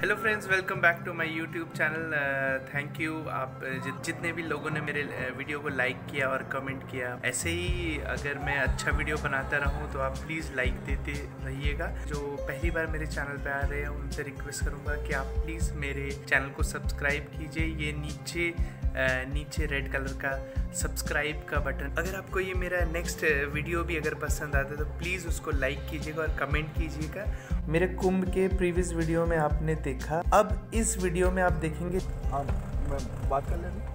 Hello friends welcome back to my YouTube channel thank you आप uh, जितने भी लोगों ने मेरे वीडियो uh, को लाइक किया और कमेंट किया ऐसे ही अगर मैं अच्छा वीडियो बनाता रहूँ तो आप प्लीज़ लाइक देते रहिएगा। जो पहली बार मेरे चैनल पे आ रहे हैं उनसे रिक्वेस्ट करूँगा कि आप प्लीज़ मेरे चैनल को सब्सक्राइब कीजिए। ये नीचे नीचे रेड कलर का सब्सक्राइब का बटन अगर आपको ये मेरा नेक्स्ट वीडियो भी अगर पसंद आता है तो प्लीज़ उसको लाइक कीजिएगा और कमेंट कीजिएगा। मेरे कुंभ के प्रीवियस वीडियो में आपने देखा। अब इस वीडियो में आप देखेंगे हाँ बात कर लेना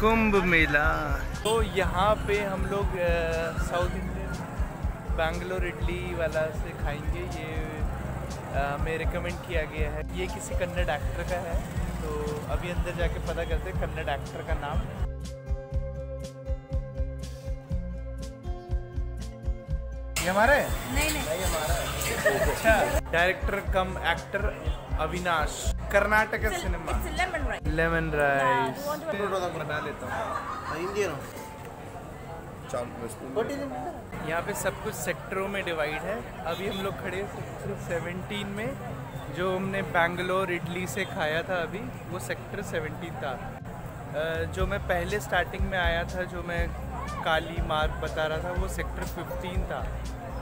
कुंभ मेला। तो यहाँ पे हम लोग साउथ बैंगलोर इडली वाला से खाएँगे ये हमें रिकमेंड किया गया है। ये किसी कन्नड़ एक्टर का है तो अभी अंदर जाके पता करते हैं कन्नड़ एक्टर का नाम। ये हमारे नहीं नहीं। नहीं हमारा अच्छा। Director cum actor Avinash. Karnataka cinema lemon rice lemon rice बना लेता हूँ। इंडियन चार यहाँ पे सब कुछ सेक्टरों में डिवाइड है। अभी हम लोग खड़े सेक्टर सेवनटीन में। जो हमने बैंगलोर इडली से खाया था अभी वो सेक्टर सेवनटीन था। जो मैं पहले स्टार्टिंग में आया था जो मैं काली मार्ग बता रहा था वो सेक्टर फिफ्टीन था।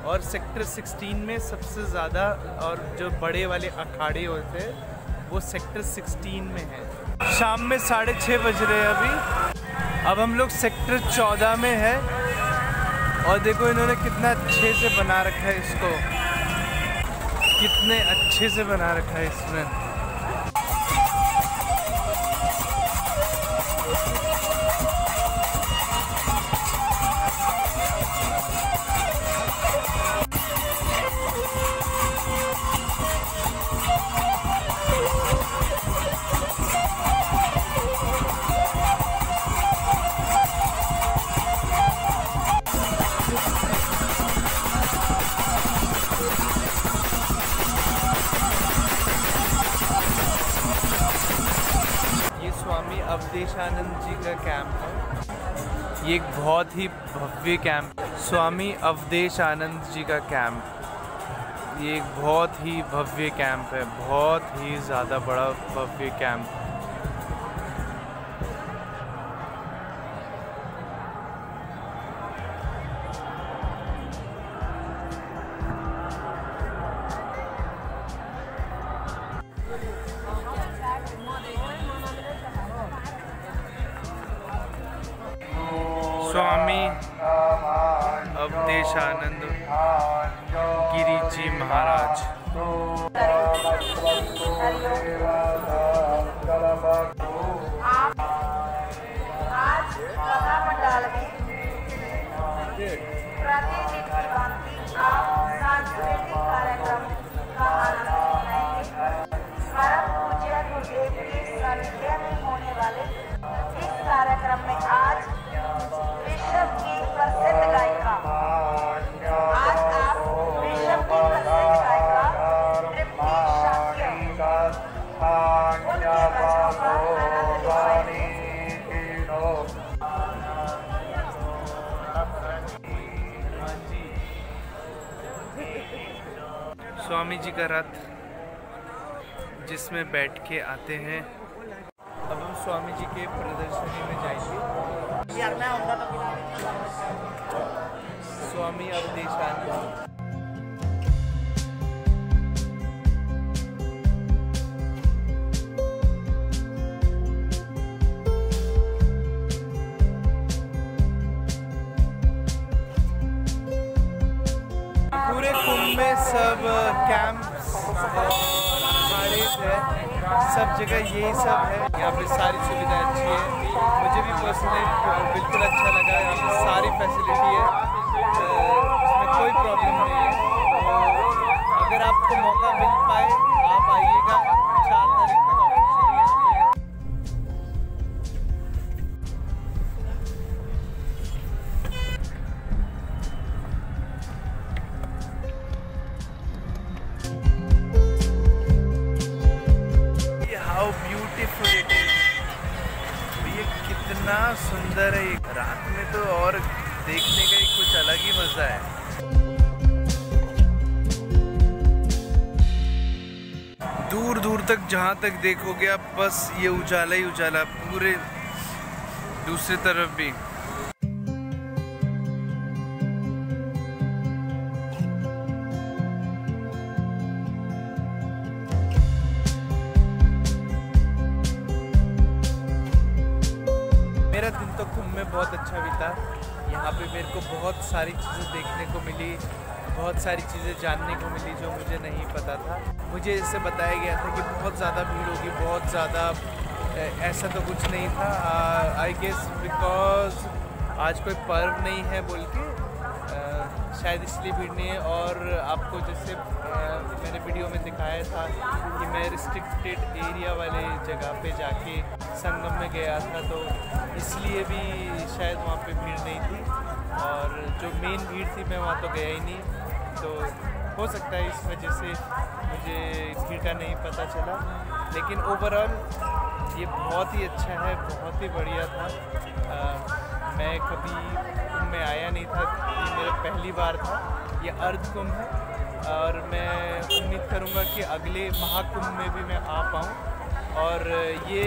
और सेक्टर सिक्सटीन में सबसे ज़्यादा और जो बड़े वाले अखाड़े होते हैं वो सेक्टर सिक्सटीन में है। शाम में साढ़े छः बज रहे हैं अभी। अब हम लोग सेक्टर चौदह में है। और देखो इन्होंने कितना अच्छे से बना रखा है इसको। कितने अच्छे से बना रखा है इसमें। अवधेशानंद जी का कैंप है। ये एक बहुत ही भव्य कैंप स्वामी अवधेश आनंद जी का कैंप ये एक बहुत ही भव्य कैंप है। बहुत ही ज़्यादा बड़ा भव्य कैंप स्वामी अवधेशानंद गिरी जी महाराज स्वामी जी का रथ, जिसमें बैठ के आते हैं। अब हम स्वामी जी के प्रदर्शनी में जाएँगे। स्वामी अवधेशानंद सब और है सब जगह यही सब है। यहाँ पे सारी सुविधा अच्छी है। मुझे भी पर्सनली बिल्कुल अच्छा लगा। यहाँ पे सारी फैसिलिटी है। इसमें कोई प्रॉब्लम नहीं है। अगर आपको मौका मिल पाए, आप आइएगा। कितना सुंदर है रात में तो और देखने का ही कुछ अलग ही मज़ा है। दूर दूर तक, जहाँ तक देखोगे आप, बस ये उजाला ही उजाला, पूरे दूसरी तरफ़ भी। अच्छा बीता यहाँ पे मेरे को बहुत सारी चीज़ें देखने को मिली, बहुत सारी चीज़ें जानने को मिली जो मुझे नहीं पता था। मुझे इससे बताया गया था कि बहुत ज़्यादा भीड़ होगी, बहुत ज़्यादा ऐसा तो कुछ नहीं था। आई गेस बिकॉज़ आज कोई पर्व नहीं है बोल के शायद इसलिए भीड़ नहीं है और आपको जैसे मैंने वीडियो में दिखाया था कि मैं रिस्ट्रिक्टेड एरिया वाले जगह पे जाके संगम में गया था तो इसलिए भी शायद वहाँ पे भीड़ नहीं थी। और जो मेन भीड़ थी मैं वहाँ तो गया ही नहीं। तो हो सकता है इस वजह से मुझे भीड़ का नहीं पता चला। लेकिन ओवरऑल ये बहुत ही अच्छा है बहुत ही बढ़िया था। आ, मैं कभी कुंभ में आया नहीं था ये मेरा पहली बार था। ये अर्ध कुंभ है। और मैं उम्मीद करूँगा कि अगले महाकुंभ में भी मैं आ पाऊँ। और ये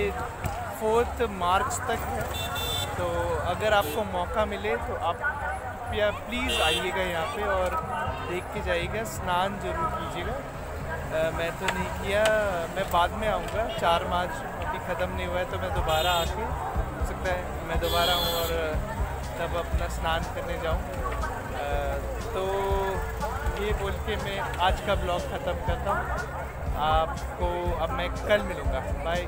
फोर्थ मार्च तक है। तो अगर आपको मौका मिले तो आप कृपया प्लीज़ आइएगा यहाँ पे और देख के जाइएगा, स्नान ज़रूर कीजिएगा। मैं तो नहीं किया, मैं बाद में आऊँगा। चार मार्च अभी ख़त्म नहीं हुआ है तो मैं दोबारा आके, हो सकता है मैं दोबारा आऊँ और तब अपना स्नान करने जाऊँ। तो ये बोल के मैं आज का ब्लॉग ख़त्म करता हूँ। आपको, अब मैं कल मिलूँगा। बाय